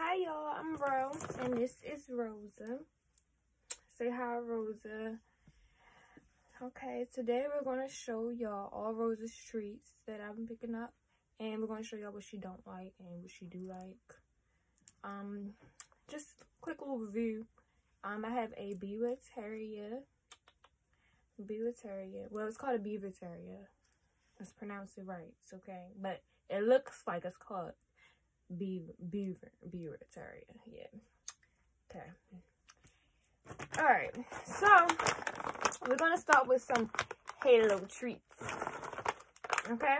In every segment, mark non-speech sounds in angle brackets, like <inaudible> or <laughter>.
Hi y'all, I'm Ro, and this is Rosa. Say hi, Rosa. Okay, today we're going to show y'all all Rosa's treats that I've been picking up. And we're going to show y'all what she don't like and what she do like. Um, just quick little review. Um, I have a Biewer Terrier. Biewer Terrier. Well, it's called a Biewer Terrier. Let's pronounce it right. It's okay. But it looks like it's called Beaver, Beaver, Terrier. Yeah. Okay. Alright. So, we're to start with some Halo treats. Okay?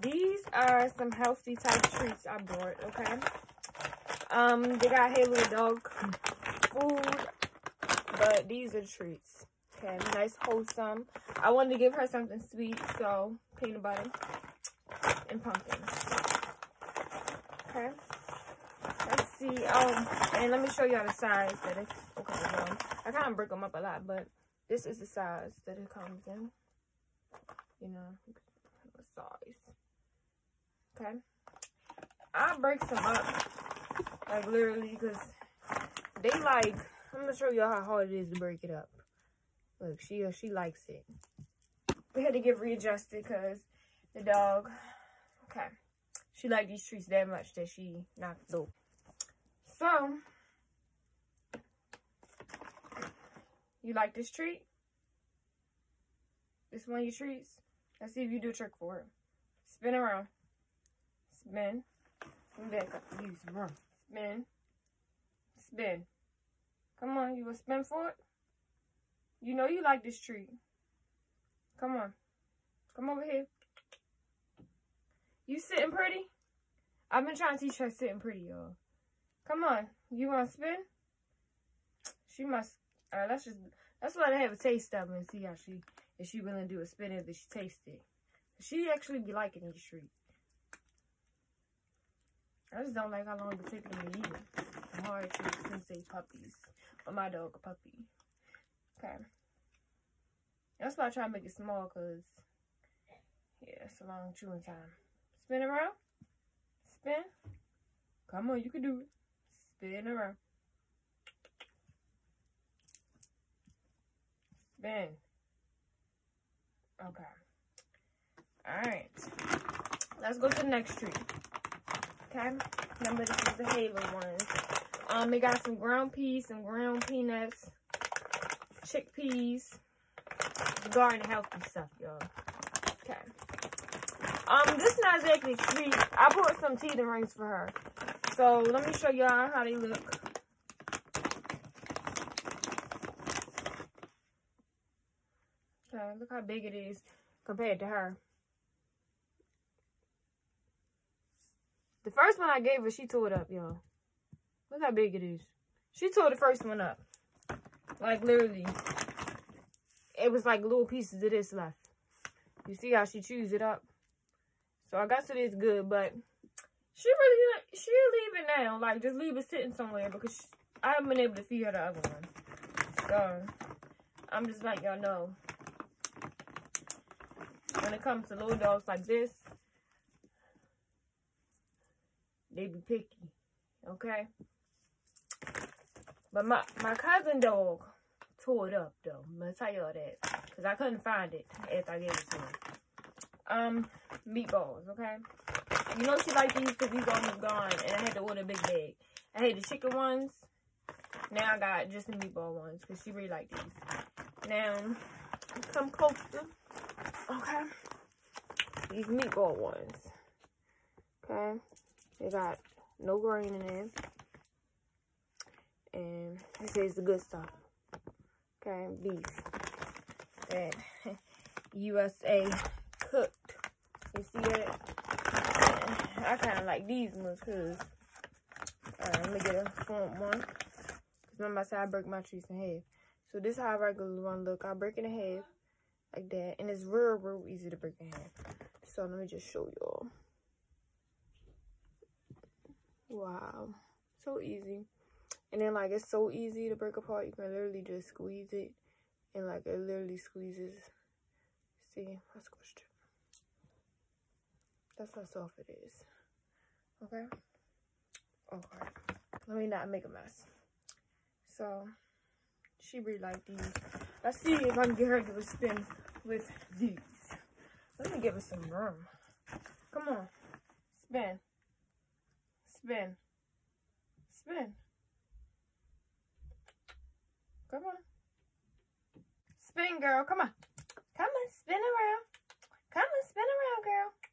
These are some healthy type treats I bought, okay? Um, they got Halo dog food, but these are treats. Okay, nice wholesome. I wanted to give her something sweet, so peanut butter and pumpkin. Okay. Let's see. Oh, and let me show y'all the size that it's okay. I kind of break them up a lot, but this is the size that it comes in. You know, the size. Okay. I break some up, like literally, because they like. I'm gonna show y'all how hard it is to break it up. Look, she uh, she likes it. We had to get readjusted because the dog. Okay, she liked these treats that much that she knocked low. So, you like this treat? This one of your treats? Let's see if you do a trick for it. Spin around. Spin. Spin back up. Use run. Spin. Spin. Come on, you will spin for it? You know you like this treat. Come on. Come over here. You sitting pretty? I've been trying to teach her sitting pretty, y'all. Come on. You want to spin? She must. Uh, Alright, let's just. Let's let her have a taste of it and see how she. If she willing to do a spin if she taste it. She actually be liking these treats. I just don't like how long it takes them to eat it. Hard treats since puppies. But my dog a puppy. Okay. That's why I try to make it small because, yeah, it's a long chewing time. Spin around. Spin. Come on, you can do it. Spin around. Spin. Okay. Alright. Let's go to the next tree. Okay. Remember, this is the Halo ones. Um, they got some ground peas, some ground peanuts, chickpeas, garden healthy stuff, y'all. Okay. Um, this is not exactly sweet. I bought some teething rings for her. So, let me show y'all how they look. Okay, look how big it is compared to her. The first one I gave her, she tore it up, y'all. Look how big it is. She tore the first one up. Like, literally. It was like little pieces of this left. You see how she chews it up? So, I guess it is good, but she really, she'll leave it now. Like, just leave it sitting somewhere because she, I haven't been able to feed her the other one. So, I'm just letting y'all know. When it comes to little dogs like this, they be picky. Okay? But my, my cousin dog tore it up, though. I'm going to tell y'all that. Because I couldn't find it after I gave it to him. Um, meatballs, okay? You know she like these because these almost gone. And I had to order a big bag. I had the chicken ones. Now I got just the meatball ones because she really like these. Now, come closer. Okay. These meatball ones. Okay. They got no grain in there. And it says the good stuff. Okay, beef. And <laughs> USA cooked. You see that? I kind of like these ones because, alright, uh, let me get a front one. Because remember I said I break my trees in half. So this is how a regular one look. I break it in half like that. And it's real, real easy to break in half. So let me just show y'all. Wow. So easy. And then, like, it's so easy to break apart. You can literally just squeeze it. And, like, it literally squeezes. See? I squished it. That's how soft it is. Okay? Okay. Let me not make a mess. So, she really like these. Let's see if I can get her to spin with these. Let me give her some room. Come on. Spin. Spin. Spin. Come on. Spin, girl. Come on. Come on. Spin around. Come on. Spin around, girl.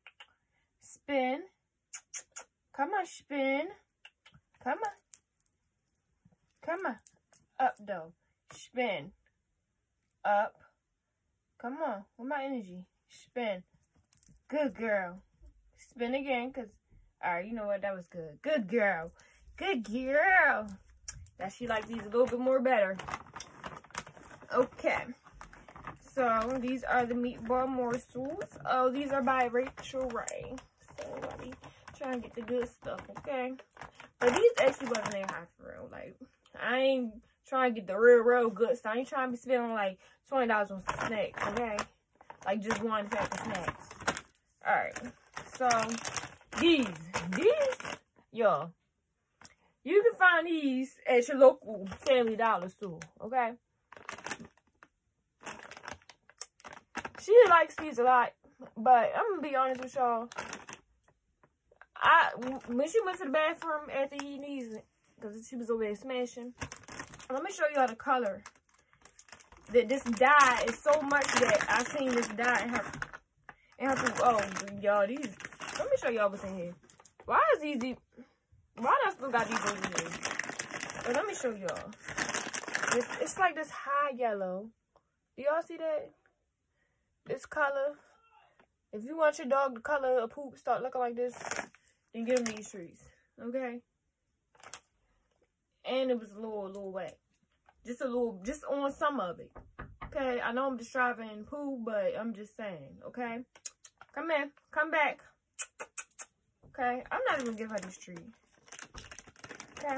Spin. Come on. Spin. Come on. Come on. Up, though. Spin. Up. Come on. With my energy. Spin. Good girl. Spin again, because, all right, you know what? That was good. Good girl. Good girl. That she like these a little bit more better. Okay. So, these are the meatball morsels. Oh, these are by Rachael Ray. So, let me try and get the good stuff, okay? But these actually wasn't that high for real. Like, I ain't trying to get the real, real good stuff. I ain't trying to be spending like $20 on some snacks, okay? Like, just one pack of snacks. Alright. So, these. These, y'all. You can find these at your local Family Dollar store, okay? She likes these a lot, but I'm gonna be honest with y'all. I when she went to the bathroom after eating these, because she was over there smashing. Let me show y'all the color. That this dye is so much that I seen this dye in her in her food. Oh, y'all, these. Let me show y'all what's in here. Why is these? Why do I still got these over here? But let me show y'all. It's, it's like this high yellow. Do y'all see that? this color. If you want your dog to color a poop start looking like this, then give him these trees. Okay? And it was a little, a little wet. Just a little, just on some of it. Okay? I know I'm just driving poo, but I'm just saying. Okay? Come in. Come back. Okay? I'm not even give her this tree. Okay?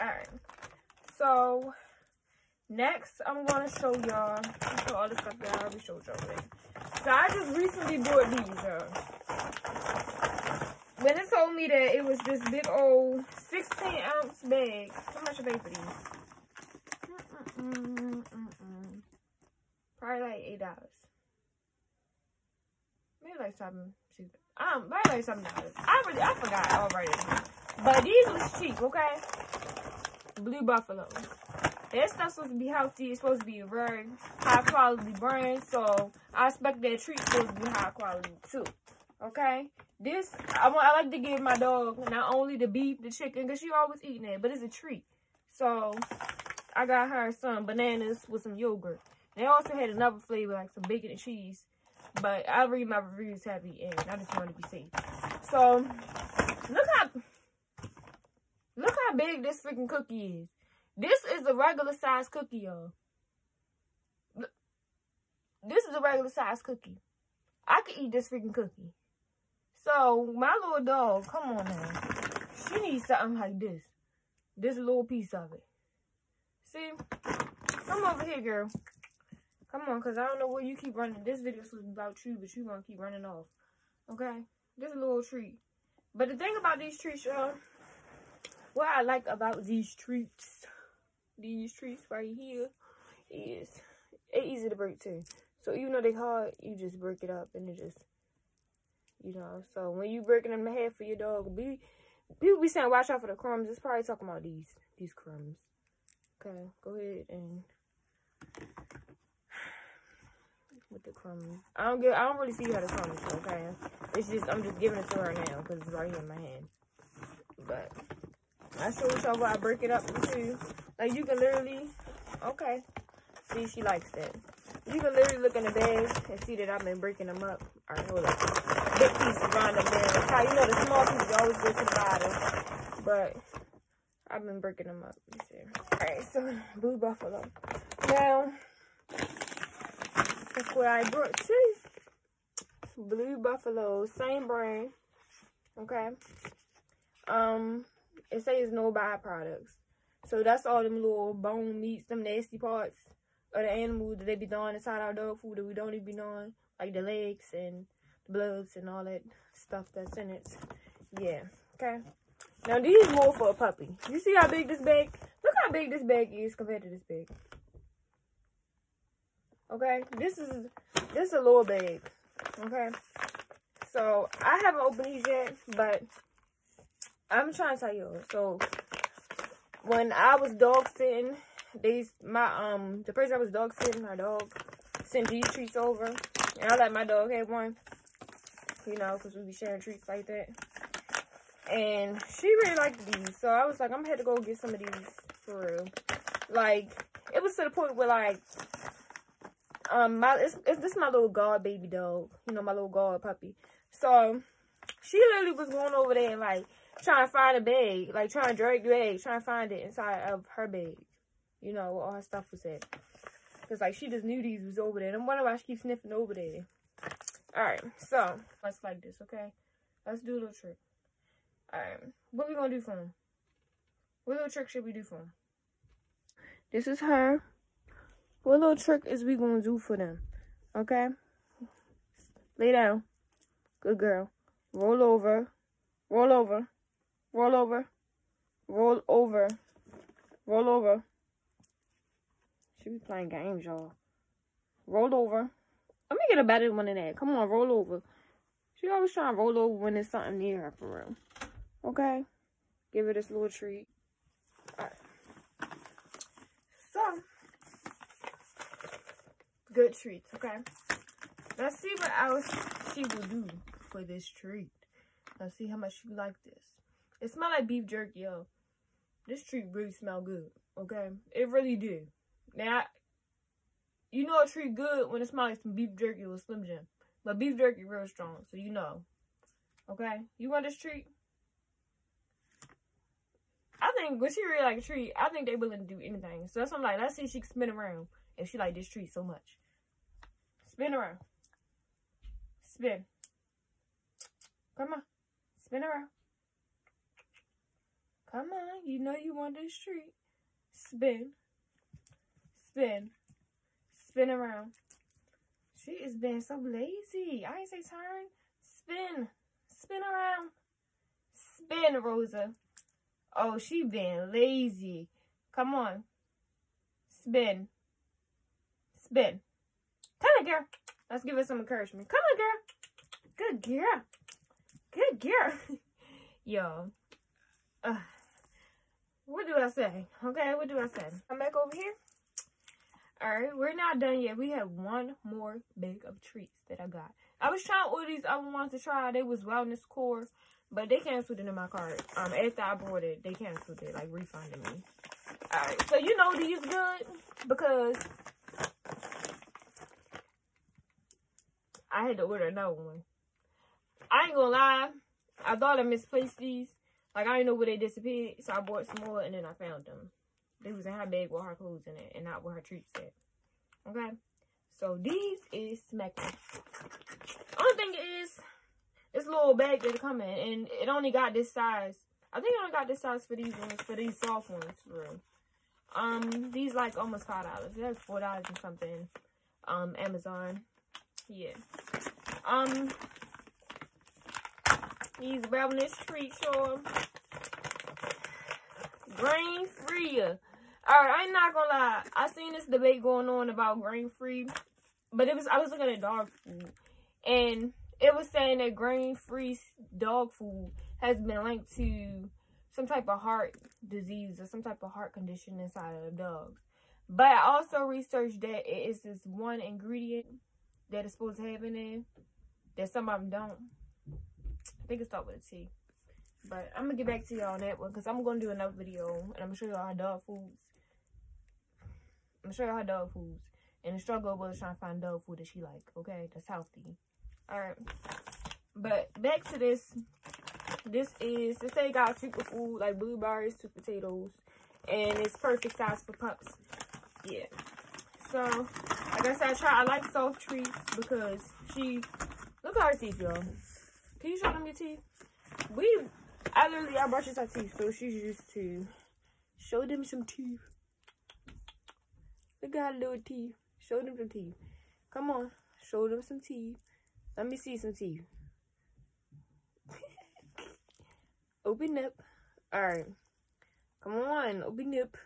Alright. So, Next, I'm going to show y'all, all the stuff that I already showed y'all. So, I just recently bought these, y'all. When it told me that it was this big old 16 ounce bag, how much I pay for these? Mm -mm -mm Probably like $8. Maybe like seven, um, probably like seven dollars. I really, I forgot already. But these was cheap, okay? Blue Buffalo. That stuff's supposed to be healthy. It's supposed to be a very high quality brand. So I expect that treat's supposed to be high quality too. Okay? This, I, want. I like to give my dog not only the beef, the chicken, because she always eating it, but it's a treat. So I got her some bananas with some yogurt. They also had another flavor, like some bacon and cheese. But I read my reviews heavy and I just want to be safe. So look how look how big this freaking cookie is. This is a regular size cookie, y'all. This is a regular size cookie. I could eat this freaking cookie. So, my little dog, come on now. She needs something like this. This little piece of it. See? Come over here, girl. Come on, because I don't know where you keep running. This video is about you, but you going to keep running off. Okay? This little treat. But the thing about these treats, y'all, what I like about these treats these treats right here is it easy to break too. So even though they're hard, you just break it up and it just, you know. So when you breaking them in half for your dog, be people be saying watch out for the crumbs. It's probably talking about these these crumbs. Okay, go ahead and with the crumbs. I don't get. I don't really see how the crumbs. Okay, it's just I'm just giving it to her now because it's right here in my hand. But I show y'all I break it up into. Like you can literally, okay. See, she likes that. You can literally look in the bag and see that I've been breaking them up. All right, hold up. Big pieces around them there. How you know the small pieces always go to the bottom, but I've been breaking them up. You see. All right, so blue buffalo. Now, that's what I brought too. Blue buffalo, same brand. Okay. Um, it says no byproducts. So that's all them little bone meats, them nasty parts of the animal that they be throwing inside our dog food that we don't even be knowing. Like the legs and bloods and all that stuff that's in it. Yeah. Okay. Now these more for a puppy. You see how big this bag? Look how big this bag is compared to this bag. Okay, this is this is a little bag. Okay, so I haven't opened these yet, but I'm trying to tell you. So when I was dog sitting, these my um the person I was dog sitting, my dog sent these treats over, and I let my dog have one. You know, because we be sharing treats like that. And she really liked these. So I was like, I'm going to have to go get some of these for real. Like, it was to the point where, like, um, my it's, it's, this is my little god baby dog. You know, my little god puppy. So, she literally was going over there and, like, trying to find a bag. Like, trying to drag the bag. Trying to find it inside of her bag. You know, all her stuff was at. Because, like, she just knew these was over there. And I'm wondering why she keeps sniffing over there. Alright, so, let's like this, okay? Let's do a little trick. Alright, what we gonna do for him? What little trick should we do for him? This is her. What little trick is we gonna do for them? Okay? Lay down. Good girl. Roll over. Roll over. Roll over. Roll over. Roll over. She be playing games, y'all. Roll over. Let me get a better one than that. Come on, roll over. She always trying to roll over when there's something near her for real. Okay? Give her this little treat. Alright. So, good treats, okay? Let's see what else she will do for this treat. Let's see how much she like this. It smell like beef jerky, yo. This treat really smell good, okay? It really do. Now, you know a treat good when it smells like some beef jerky with Slim Jim. But beef jerky real strong, so you know. Okay? You want this treat? I think when she really like a treat, I think they willing to do anything. So that's what I'm like, let's see she can spin around if she like this treat so much. Spin around. Spin. Come on. Spin around. Come on. You know you want this treat. Spin. Spin. Spin around. She is being so lazy. I ain't say turn. Spin. Spin around. Spin, Rosa. Oh, she being lazy. Come on. Spin. Spin. Come on, girl. Let's give her some encouragement. Come on, girl. Good girl. Good girl. <laughs> Yo. Uh, what do I say? Okay, what do I say? Come back over here. Alright, we're not done yet. We have one more bag of treats that I got. I was trying all these other ones to try. They was wellness core. But they canceled it in my cart. Um, after I bought it, they canceled it, like refunded me. Alright, so you know these good because I had to order another one. I ain't gonna lie, I thought I misplaced these. Like I didn't know where they disappeared, so I bought some more and then I found them. They was in her bag with her clothes in it and not with her treats at. Okay? So these is smacking. Only thing is this little bag that come in, and it only got this size. I think I only got this size for these ones, for these soft ones, real. Um, these like almost five dollars. That's four dollars and something. Um, Amazon. Yeah. Um, these wellness treats, y'all. Grain free. Alright, I'm not gonna lie. I seen this debate going on about grain free, but it was I was looking at dog food, and it was saying that grain-free dog food has been linked to some type of heart disease or some type of heart condition inside of dogs. But I also researched that it is this one ingredient that is supposed to have in it that some of them don't. I think it starts with a T. But I'm going to get back to y'all on that one because I'm going to do another video and I'm going to show y'all how dog foods. I'm show y'all how dog foods. And the struggle was trying to find dog food that she like, okay? That's healthy. Alright. But back to this. This is, they say got superfood, like blueberries, sweet potatoes. And it's perfect size for pups. Yeah. So, like I said, I try, I like soft treats because she, look at her teeth, y'all. Can you show them your teeth? We, I literally, I brushes her teeth, so she's used to show them some teeth. Look at her little teeth. Show them some teeth. Come on, show them some teeth. Let me see some teeth. <laughs> Open up. Alright. Come on, open up.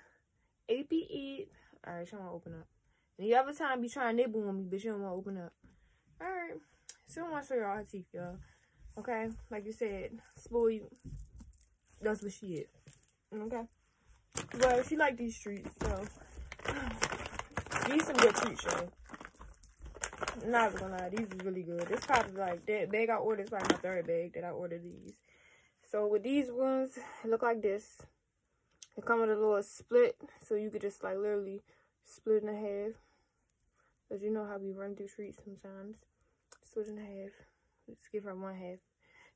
AP it. Alright, she wanna open up. And the other time you try to nibble on me, but she don't wanna open up. Alright. She don't wanna show y'all her teeth, y'all. Okay? Like you said, spoil you. That's what she is. Okay? Well, she like these treats, so <sighs> <sighs> these some good treats, y'all. Not gonna lie, these is really good. This probably like that bag I ordered is probably my third bag that I ordered these. So with these ones, look like this. They come with a little split, so you could just like literally split in half. Cause you know how we run through treats sometimes. Split in half. Let's give her one half.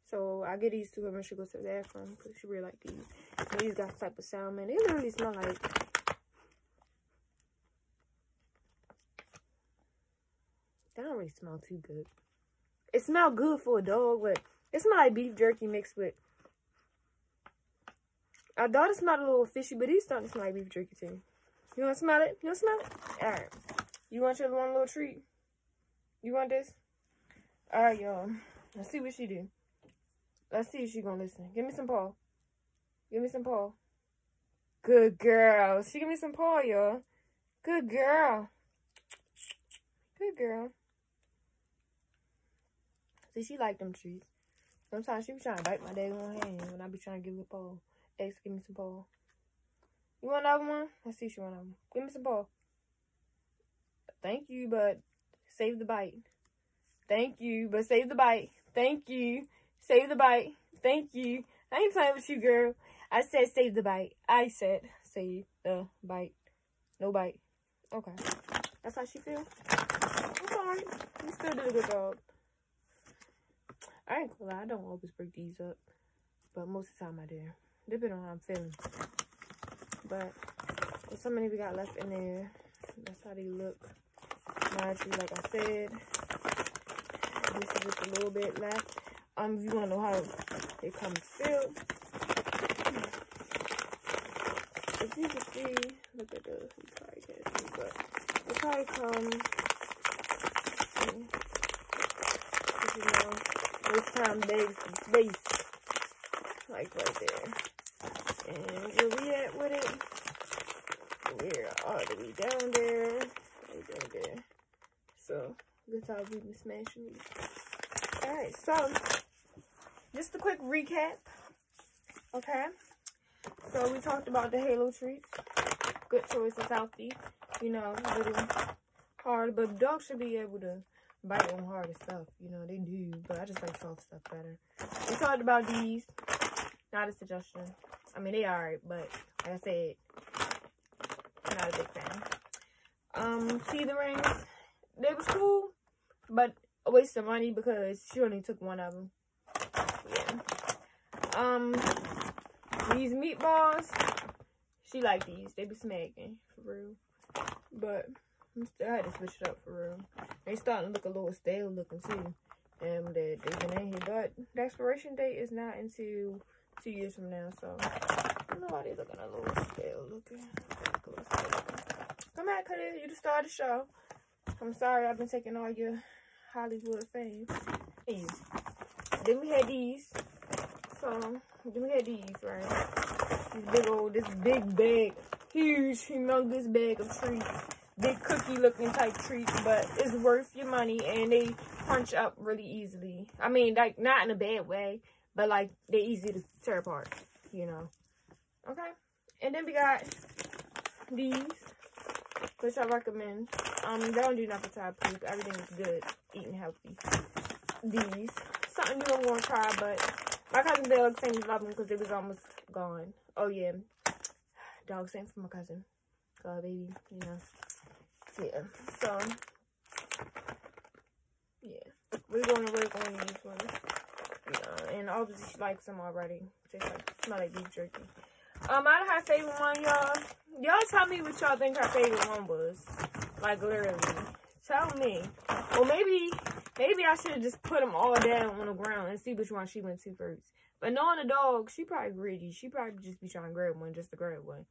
So I get these two when she goes to the bathroom because she really like these. And these got type of man. They literally smell like That don't really smell too good. It smell good for a dog, but it smell like beef jerky mixed with. I thought it smelled a little fishy, but these starting to smell like beef jerky too. You want to smell it? You want to smell it? All right. You want your one little treat? You want this? All right, y'all. Let's see what she do. Let's see if she gonna listen. Give me some paw. Give me some paw. Good girl. She give me some paw, y'all. Good girl. Good girl. See, she like them treats. Sometimes she be trying to bite my daddy one hand when I be trying to give her a paw. Ask, give me some ball. You want another one? Let's see she want another one. Give me some ball. Thank you, but save the bite. Thank you, but save the bite. Thank you. Save the bite. Thank you. I ain't playing with you, girl. I said save the bite. I said save the bite. No bite. Okay. That's how she feel? I'm sorry. You still did a good job. I ain't gonna lie, I don't always break these up. But most of the time I do. Depending on how I'm feeling. But there's so many we got left in there. That's how they look. Largely, like I said. This is just a little bit left. Um, if you wanna know how it comes filled. As you can see, look at the you probably can't see, but it probably comes you know this time there's some like right there. And where we at with it? We're we down there? Right down there. So that's how we been smashing these. Alright, so just a quick recap. Okay. So we talked about the Halo treats. Good choice, it's healthy. You know, a little hard, but dogs should be able to bite on harder stuff. You know, they do, but I just like soft stuff better. We talked about these. Not a suggestion. I mean, they are alright, but like I said, not a big fan. Um, teething rings. They was cool, but a waste of money because she only took one of them. Yeah. Um, these meatballs, she like these. They be smacking, for real. But I had to switch it up for real. They starting to look a little stale looking too. And they, they've been in here. But the expiration date is not until two years from now. So don't know they looking a little stale looking. Come back, Cuddy. You the star of the show. I'm sorry I've been taking all your Hollywood fame. Then we had these. So then we had these, right? This big old, this big bag, huge, humongous bag of treats big cookie looking type treats, but it's worth your money and they punch up really easily. I mean, like, not in a bad way, but like, they're easy to tear apart, you know. Okay. And then we got these, which I recommend. Um, they don't do nothing to poop. Everything is good, eating healthy. These, something you don't want to try, but my cousin Bill saying he loved them because it was almost gone. Oh, yeah. <sighs> Dog same for my cousin. God, baby, you know yeah so yeah. We're going to work on these ones. Yeah and obviously she likes them already. Just like smell like beef jerky. Um out of her favorite one y'all. Y'all tell me what y'all think her favorite one was. Like literally. Tell me. Or maybe maybe i should have just put them all down on the ground and see which one she went to first. But knowing the dog, she probably greedy. She probably just be trying to grab one just to grab one.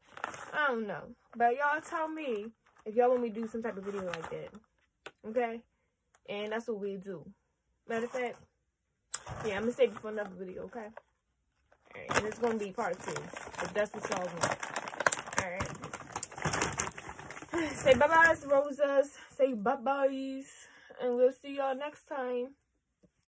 I don't know. But y'all tell me if y'all want me to do some type of video like that. Okay? And that's what we do. Matter of fact, yeah, I'm going to save it for another video, okay? Alright, and it's going to be part two. If that's what y'all want. Alright. <sighs> Say bye-byes, Rosas. Say bye-byes. And we'll see y'all next time.